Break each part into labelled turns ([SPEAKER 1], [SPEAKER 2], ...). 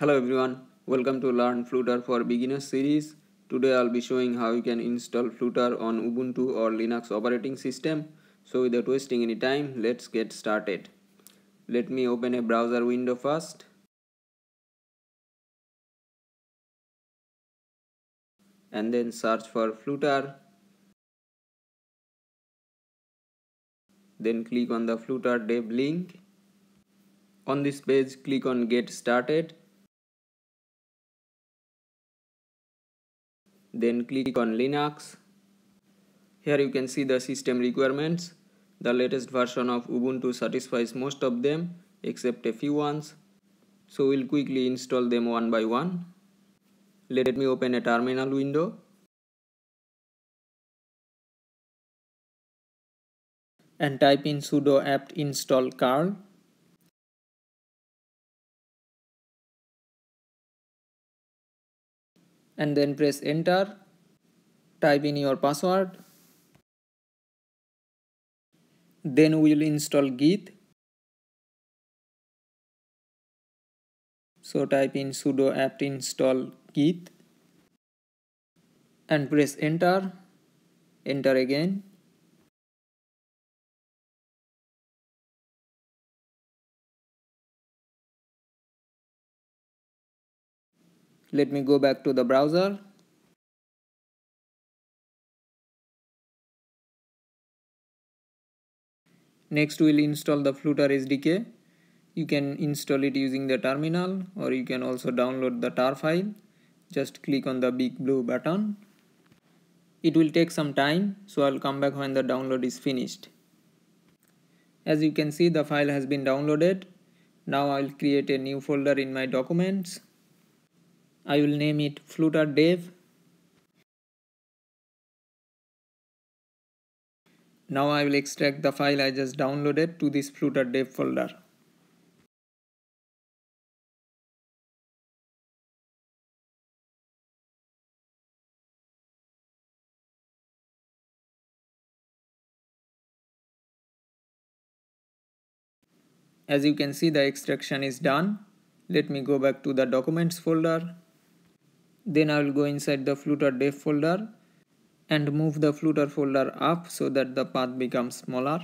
[SPEAKER 1] Hello everyone, welcome to Learn Flutter for Beginners series. Today I'll be showing how you can install Flutter on Ubuntu or Linux operating system. So without wasting any time, let's get started. Let me open a browser window first. And then search for Flutter. Then click on the Flutter dev link. On this page, click on get started then click on Linux. Here you can see the system requirements. The latest version of Ubuntu satisfies most of them except a few ones. So we'll quickly install them one by one. Let me open a terminal window. And type in sudo apt install curl and then press enter type in your password. Then we will install git. So type in sudo apt install git and press enter. Enter again let me go back to the browser. Next we'll install the flutter sdk you can install it using the terminal or you can also download the tar file. Just click on the big blue button. It will take some time so i'll come back when the download is finished. As you can see the file has been downloaded. Now i'll create a new folder in my documents I will name it flutter dev now I will extract the file I just downloaded to this flutter dev folder. As you can see the extraction is done. Let me go back to the documents folder then I will go inside the flutter dev folder and move the flutter folder up so that the path becomes smaller.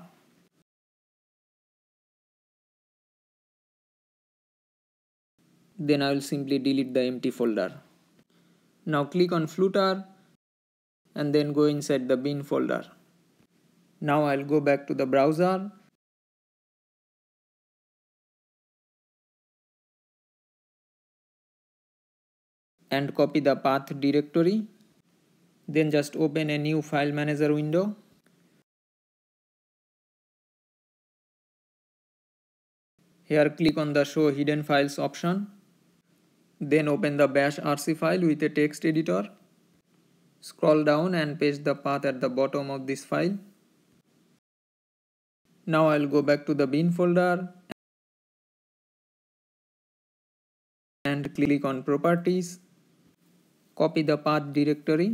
[SPEAKER 1] Then I will simply delete the empty folder. Now click on flutter and then go inside the bin folder. Now I'll go back to the browser and copy the path directory. Then just open a new file manager window. Here click on the show hidden files option. Then open the bash rc file with a text editor. Scroll down and paste the path at the bottom of this file. Now I'll go back to the bin folder and click on properties copy the path directory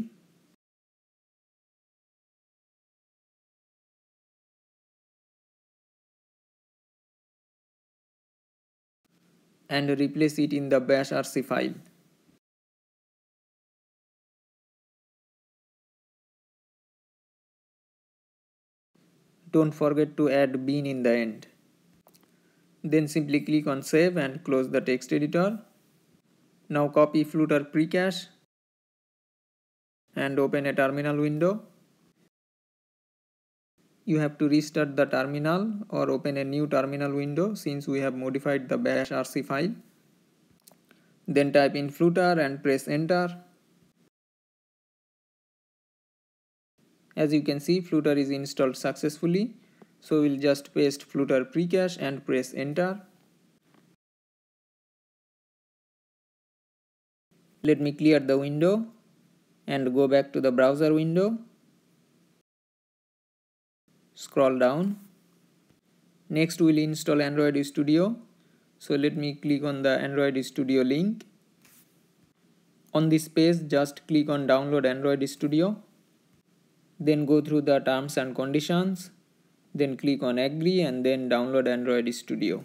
[SPEAKER 1] and replace it in the bash rc file. Don't forget to add bin in the end. Then simply click on save and close the text editor. Now copy flutter precache and open a terminal window. You have to restart the terminal or open a new terminal window since we have modified the bash rc file. Then type in flutter and press enter. As you can see flutter is installed successfully so we'll just paste flutter precache and press enter. Let me clear the window and go back to the browser window. Scroll down. Next we'll install android studio. So let me click on the android studio link. On this page just click on download android studio. Then go through the terms and conditions. Then click on agree and then download android studio.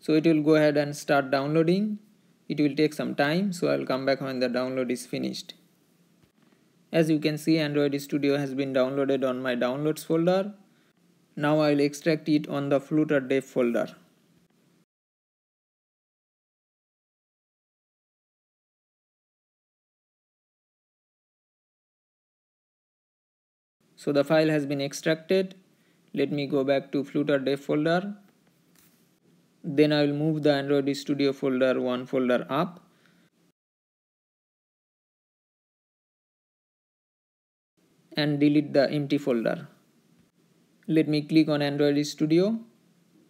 [SPEAKER 1] So it will go ahead and start downloading. It will take some time so I'll come back when the download is finished as you can see Android Studio has been downloaded on my downloads folder. Now I'll extract it on the Flutter dev folder. So the file has been extracted. Let me go back to Flutter dev folder. Then I will move the Android Studio folder one folder up and delete the empty folder. Let me click on Android Studio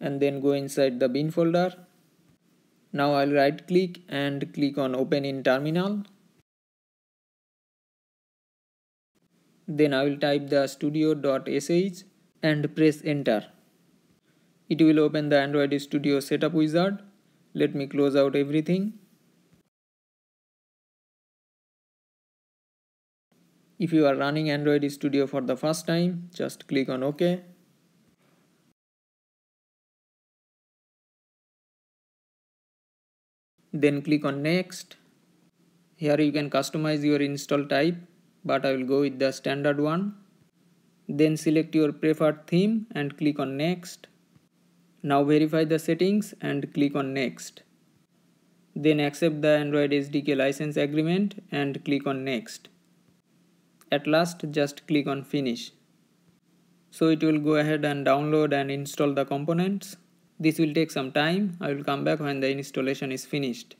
[SPEAKER 1] and then go inside the bin folder. Now I'll right click and click on open in terminal. Then I will type the studio.sh and press enter. It will open the Android Studio setup wizard. Let me close out everything. If you are running Android Studio for the first time, just click on OK. Then click on Next. Here you can customize your install type, but I will go with the standard one. Then select your preferred theme and click on Next. Now verify the settings and click on next. Then accept the Android SDK license agreement and click on next. At last just click on finish. So it will go ahead and download and install the components. This will take some time. I will come back when the installation is finished.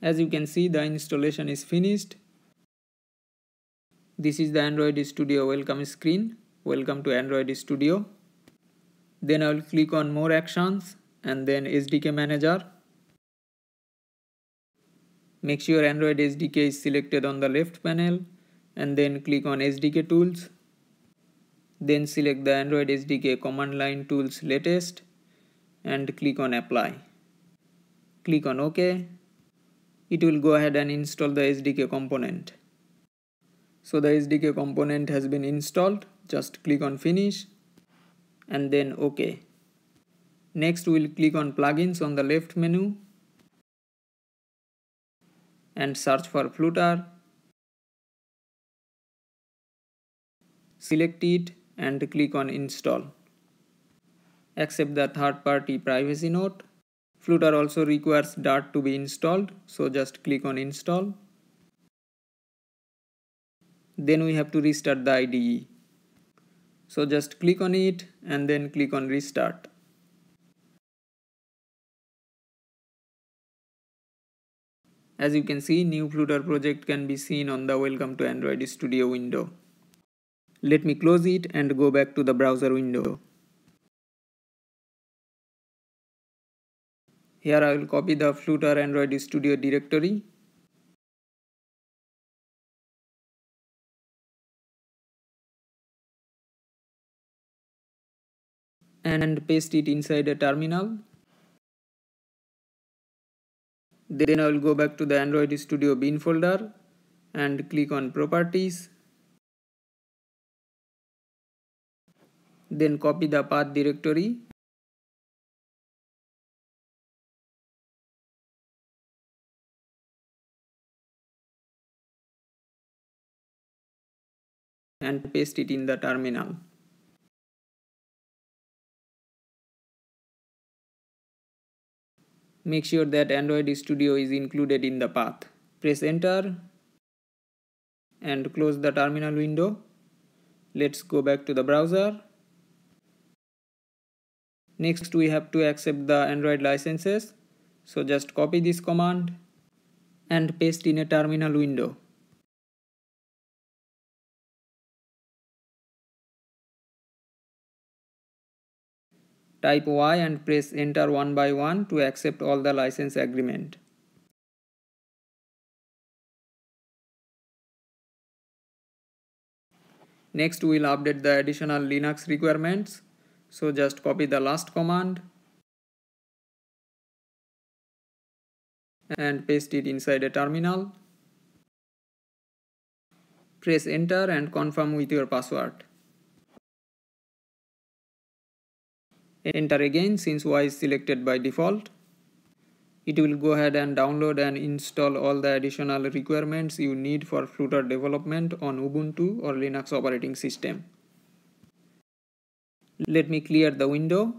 [SPEAKER 1] As you can see the installation is finished. This is the Android Studio welcome screen. Welcome to Android Studio then I will click on more actions and then SDK manager make sure Android SDK is selected on the left panel and then click on SDK tools. Then select the Android SDK command line tools latest and click on apply. Click on OK. It will go ahead and install the SDK component. So the SDK component has been installed. Just click on finish and then OK. Next we'll click on plugins on the left menu and search for Flutter. Select it and click on install. Accept the third party privacy note. Flutter also requires Dart to be installed so just click on install. Then we have to restart the IDE. So just click on it and then click on restart. As you can see, new Flutter project can be seen on the Welcome to Android Studio window. Let me close it and go back to the browser window. Here I will copy the Flutter Android Studio directory and paste it inside a terminal. Then I will go back to the Android Studio bin folder and click on properties. Then copy the path directory and paste it in the terminal. Make sure that Android Studio is included in the path. Press enter and close the terminal window. Let's go back to the browser. Next we have to accept the Android licenses. So just copy this command and paste in a terminal window. Type Y and press enter one by one to accept all the license agreement. Next we will update the additional Linux requirements. So just copy the last command and paste it inside a terminal. Press enter and confirm with your password. Enter again since Y is selected by default. it will go ahead and download and install all the additional requirements you need for Flutter development on Ubuntu or Linux operating system. Let me clear the window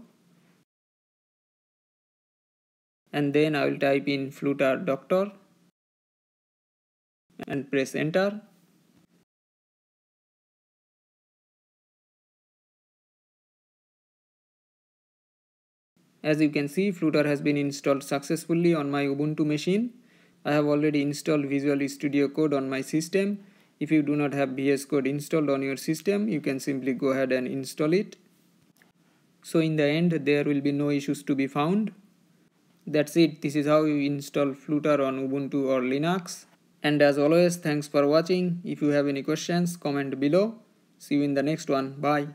[SPEAKER 1] and then I will type in Flutter doctor and press enter As you can see, Flutter has been installed successfully on my Ubuntu machine. I have already installed Visual Studio Code on my system. If you do not have VS Code installed on your system, you can simply go ahead and install it. So in the end, there will be no issues to be found. That's it. This is how you install Flutter on Ubuntu or Linux. And as always, thanks for watching. If you have any questions, comment below. See you in the next one. Bye.